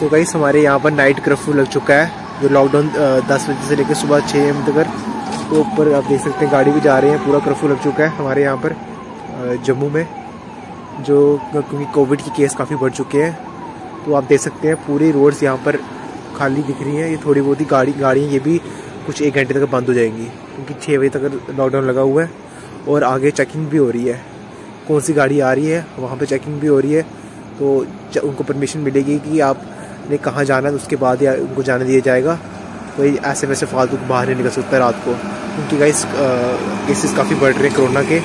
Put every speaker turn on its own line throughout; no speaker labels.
सो so guys हमारे यहाँ पर नाइट कर्फ्यू लग चुका है, जो लॉकडाउन दस बजे से लेकर सुबह छः एम तक तो ऊपर आप देख सकते हैं, गाड़ी भी जा रही है, पूरा कर्फ्यू लग चुका है हमारे यहाँ पर जम्मू में, जो क्योंकि कोविड के केस काफ़ी बढ़ चुके हैं। तो आप देख सकते हैं, पूरी रोड्स यहाँ पर खाली दिख रही हैं, ये थोड़ी बहुत ही गाड़ी, गाड़ियाँ, ये भी कुछ एक घंटे तक बंद हो जाएँगी, क्योंकि छः बजे तक लॉकडाउन लगा हुआ है, और आगे चेकिंग भी हो रही है। कौन सी गाड़ी आ रही है, वहाँ पर चेकिंग भी हो रही है तो उनको परमिशन मिलेगी कि आपने कहाँ जाना है तो उसके बाद ही उनको जाने दिया जाएगा। कोई तो ऐसे वैसे फालतू बाहर नहीं निकल सकता रात को। क्योंकि गाइस केसेस काफ़ी बढ़ रहे हैं कोरोना के।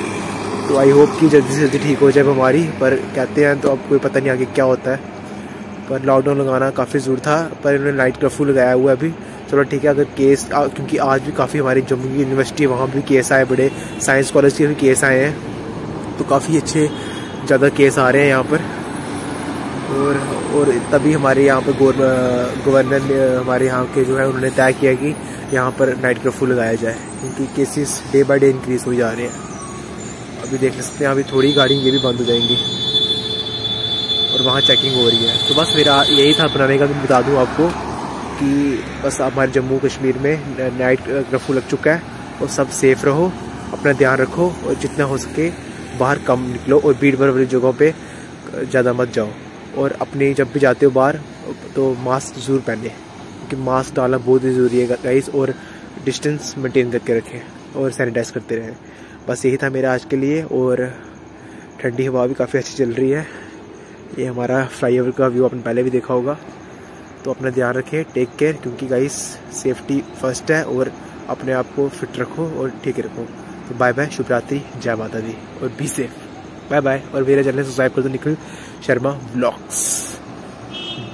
तो आई होप कि जल्दी से जल्दी ठीक हो जाए बीमारी। पर कहते हैं तो अब कोई पता नहीं आगे क्या होता है। पर लॉकडाउन लगाना काफ़ी ज़रूर था। पर इन्होंने नाइट कर्फ्यू लगाया हुआ है अभी। चलो ठीक है, अगर केस क्योंकि आज भी काफ़ी हमारी जम्मू की यूनिवर्सिटी है, वहाँ भी केस आए बड़े। साइंस कॉलेज के भी केस आए हैं। तो काफ़ी अच्छे, ज़्यादा केस आ रहे हैं यहाँ पर। और और तभी हमारे यहाँ पर गवर्नर ने हमारे यहाँ के जो है उन्होंने तय किया कि यहाँ पर नाइट कर्फ्यू लगाया जाए, क्योंकि cases day by day increase हो जा रहे हैं। अभी देख सकते हैं, अभी थोड़ी गाड़ी ये भी बंद हो जाएँगी। और वहाँ चेकिंग हो रही है। तो बस मेरा यही था बनाने का, मैं बता दूँ आपको कि बस हमारे जम्मू कश्मीर में नाइट कर्फ्यू लग चुका है और सब सेफ़ रहो, अपना ध्यान रखो और जितना हो सके बाहर कम निकलो और भीड़ भर वाली जगहों पे ज़्यादा मत जाओ। और अपने जब भी जाते हो बाहर तो मास्क ज़रूर पहने क्योंकि मास्क डालना बहुत ही ज़रूरी है गाइस और डिस्टेंस मेंटेन करके रखें और सैनिटाइज करते रहें। बस यही था मेरा आज के लिए, और ठंडी हवा भी काफ़ी अच्छी चल रही है। ये हमारा फ्लाई ओवर का व्यू आपने पहले भी देखा होगा। तो अपना ध्यान रखें टेक केयर क्योंकि गाइस सेफ्टी फ़र्स्ट है, और अपने आप को फिट रखो और ठीक रखो। तो बाय बाय शुभ रात्रि जय माता दी, और बी सेफ़ बाय बाय और मेरा चैनल सब्सक्राइब कर दो निखिल शर्मा ब्लॉग्स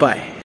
बाय